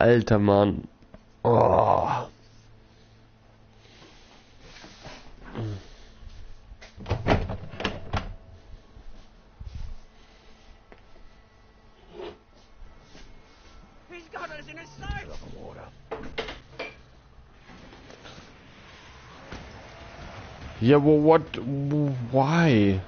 Alter Mann. Oh. He's got us in his sight! Yeah, well, what? Why?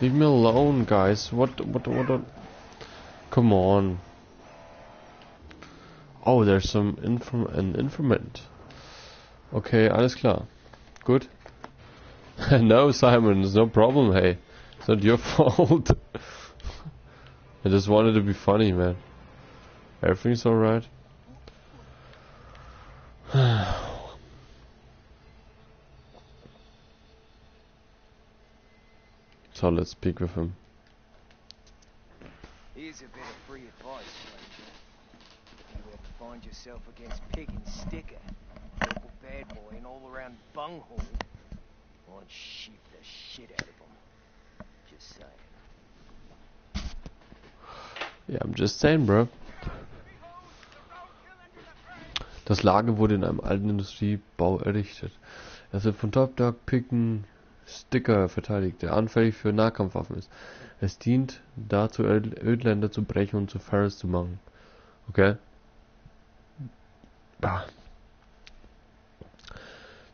Leave me alone, guys. What? What? What? what? Come on. Oh, there's some inform an informant. Okay, alles klar. Good. no, Simon, it's no problem. Hey, it's not your fault. I just wanted to be funny, man. Everything's alright. so let's speak with him. Here's a bit of free advice, find yourself against Pig and Sticker, local bad boy and all-around bunghole, I'd shift the shit out of them. Just saying. Yeah, I'm just saying, bro. Das Lager wurde in einem alten Industriebau errichtet. Es wird von Top Dog Picken Sticker verteidigt, der anfällig für Nahkampfwaffen ist. Es dient dazu, Öd Ödländer zu brechen und zu Ferris zu machen. Okay? Bah.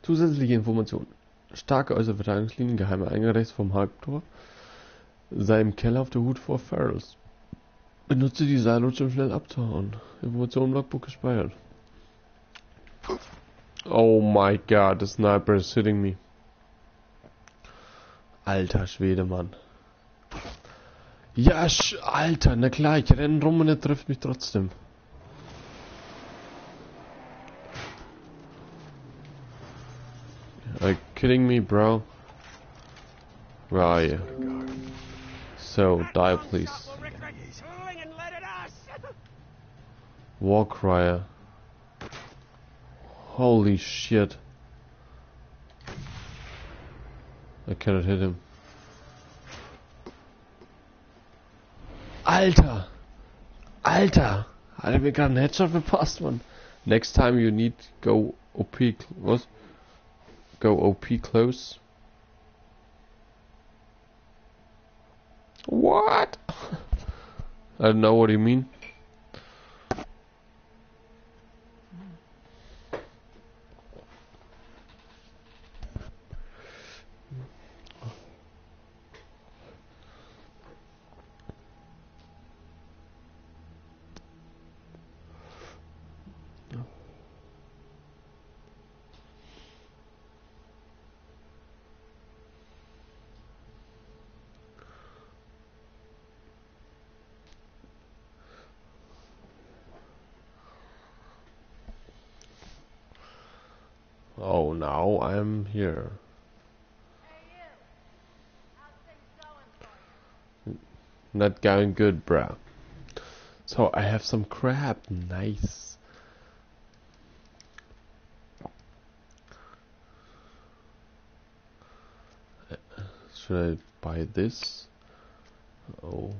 Zusätzliche Informationen. Starke äußere Verteidigungslinien, geheime Eingang rechts vom Halbtor. Sei im Keller auf der Hut vor Ferris. Benutze die Seilrutsche, um schnell abzuhauen. Information im Logbuch gespeichert. Oh my god, the sniper is hitting me. Alter Schwede, Mann. Ja, Alter, na klar, ich renn rum und er trifft mich trotzdem. Kidding me, bro? Where are you? So, die please. War crier. Holy shit. I cannot hit him. Alter! Alter! Er mir gerade einen Headshot verpasst, one. Next time you need go OP, was? Go OP close. What? I don't know what you mean. Oh, now I'm here. Not going good, bro. So I have some crab. Nice. Should I buy this? Oh.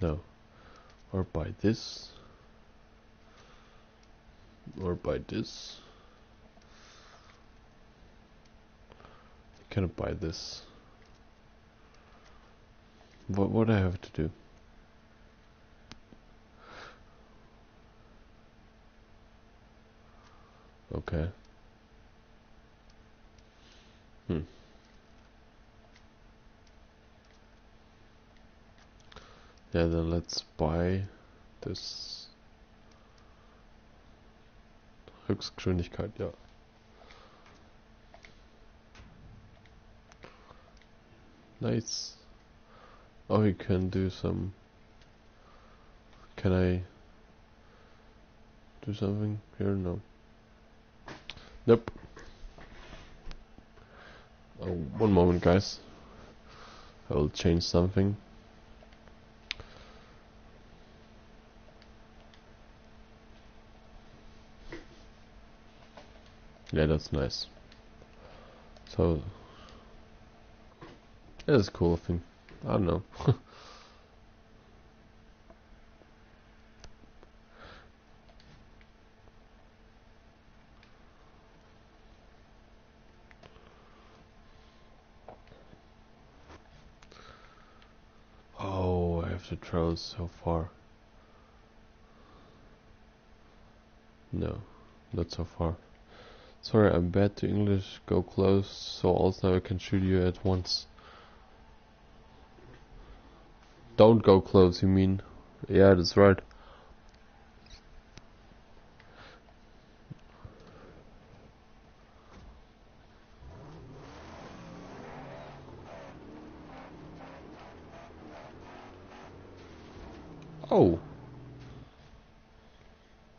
No. Or buy this? Or buy this? Can I buy this? What what I have to do? Okay. Hmm. Yeah, then let's buy this. Höchstgeschwindigkeit, ja. Nice. Oh, we can do some. Can I do something here? No. Nope. Oh, one moment, guys. I will change something. Yeah, that's nice. So, it is a cool thing. I don't know. oh, I have to travel so far. No, not so far. Sorry, I'm bad to English. Go close, so also I can shoot you at once. Don't go close, you mean? Yeah, that's right. Oh.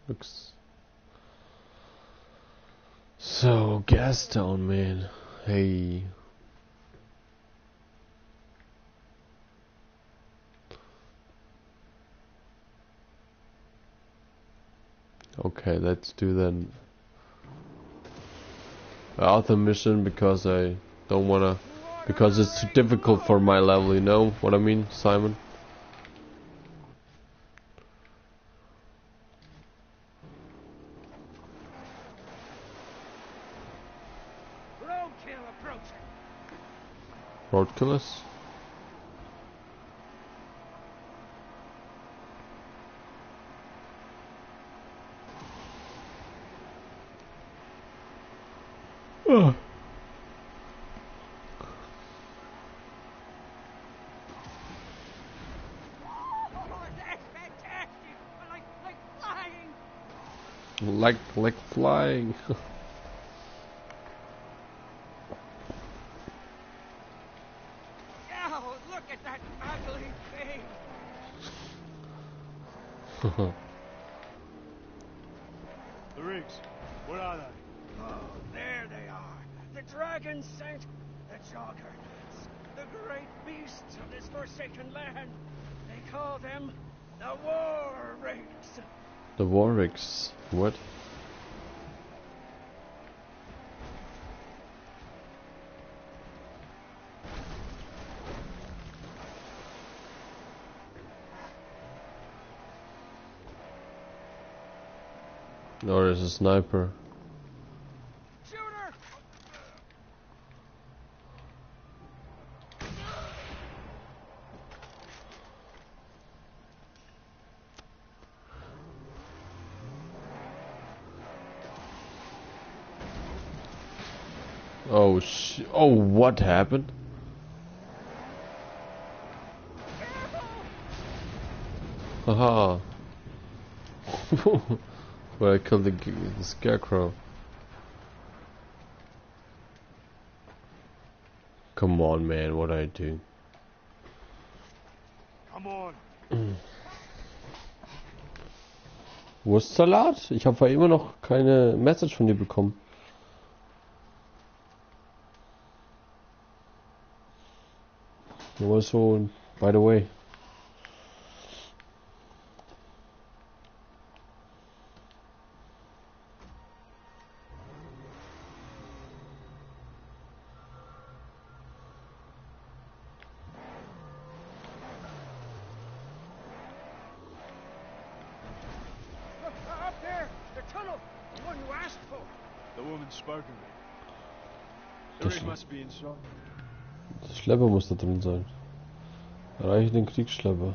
Looks. So, Gastown, man. Hey. Okay, let's do then other mission because I don't wanna because it's too difficult for my level, you know what I mean, Simon? Ugh. Ah. Oh. Like, like flying. Like like flying. Oh, look at that ugly thing. The rigs, what are they? Oh, there they are. The dragon sent the juggernauts. The great beasts of this forsaken land. They call them the War Rigs. the Warwicks. What? No, there's a sniper. Oh sh! Oh, what happened? Haha. well, I killed the, the scarecrow. Come on, man, what I do? Come on. Wurstsalat? Ich habe immer noch keine Message von dir bekommen. Nur so, by the way. The woman spoke of it. The rig must be inside. Der Schlepper muss da drin sein. Erreiche den Kriegsschlepper.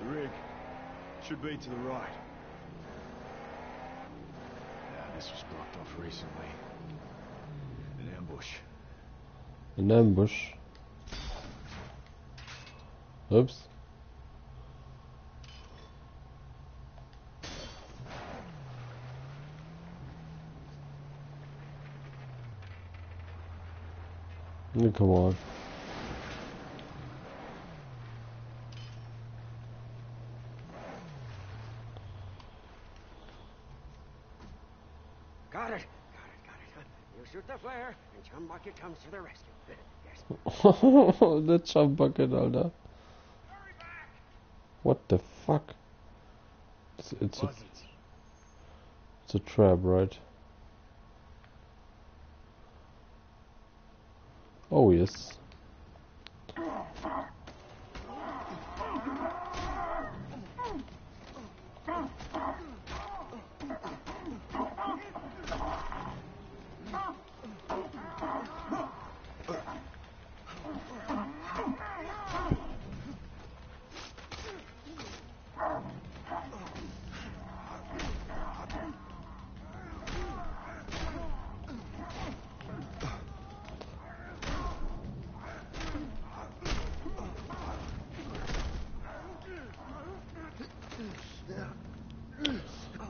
The rig should be to the right. Yeah, this was blocked off recently. An ambush. An ambush. Oops. Come on. Got it! Got it, got it. You shoot the flare, and Chumbucket comes to the rescue. Yes. the jump bucket, Alter. What the fuck? It's, it's a it's a trap, right? Oh yes.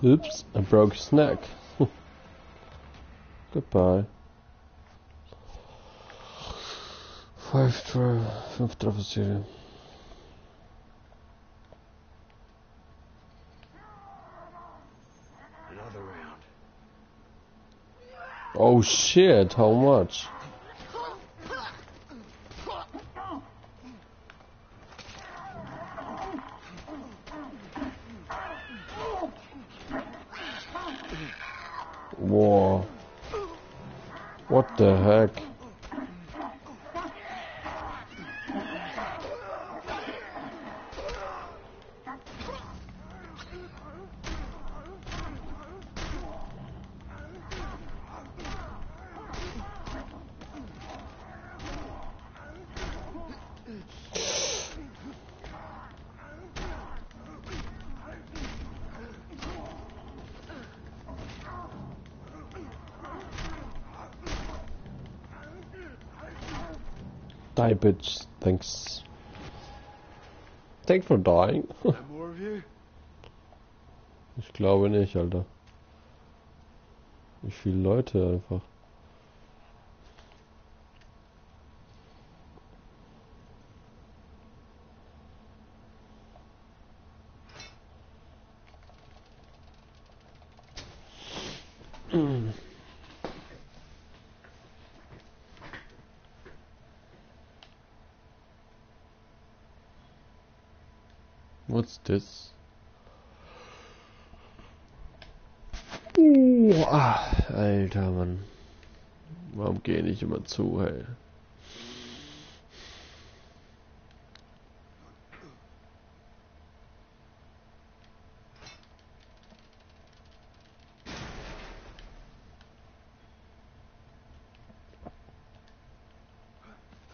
Oops, I broke his neck. Goodbye. Five Treffer, fünf Treffer-Serie. Another round. Oh shit, how much? What the heck? Die, bitch. Thanks. Thanks for dying. Ich glaube nicht, Alter. Wie viele Leute einfach. What's this? Uh, ah, Alter Mann. Warum gehe ich immer zu, hey?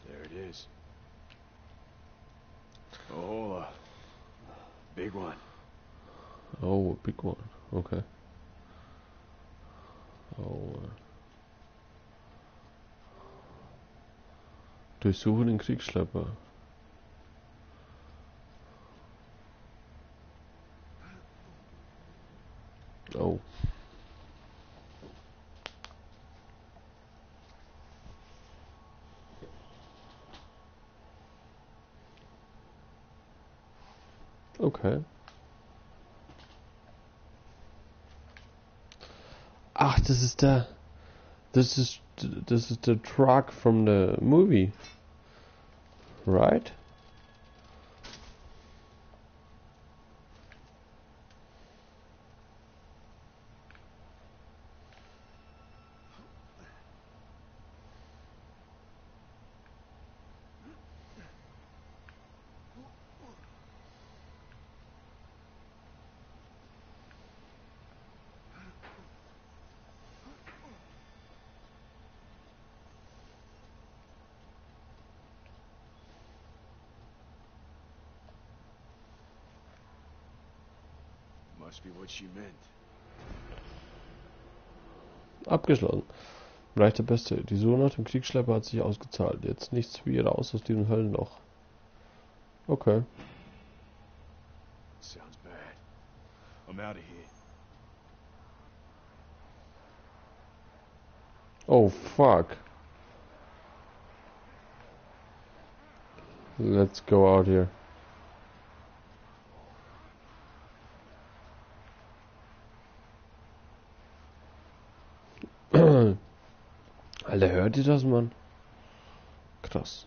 There it is. Oh, a big one. Oh, a big one. Okay. Oh. äh. Durchsuche den Kriegsschlepper. Oh. Okay. Ach, is the der. Das ist das ist der truck from the movie. Right? Abgeschlossen. Vielleicht der Beste. Die Suche nach dem Kriegsschlepper hat sich ausgezahlt. Jetzt nichts wie raus aus diesem Höllenloch. Okay. Sounds bad. I'm out of here. Oh fuck. Let's go out here. Alter, hört ihr das, Mann? Krass.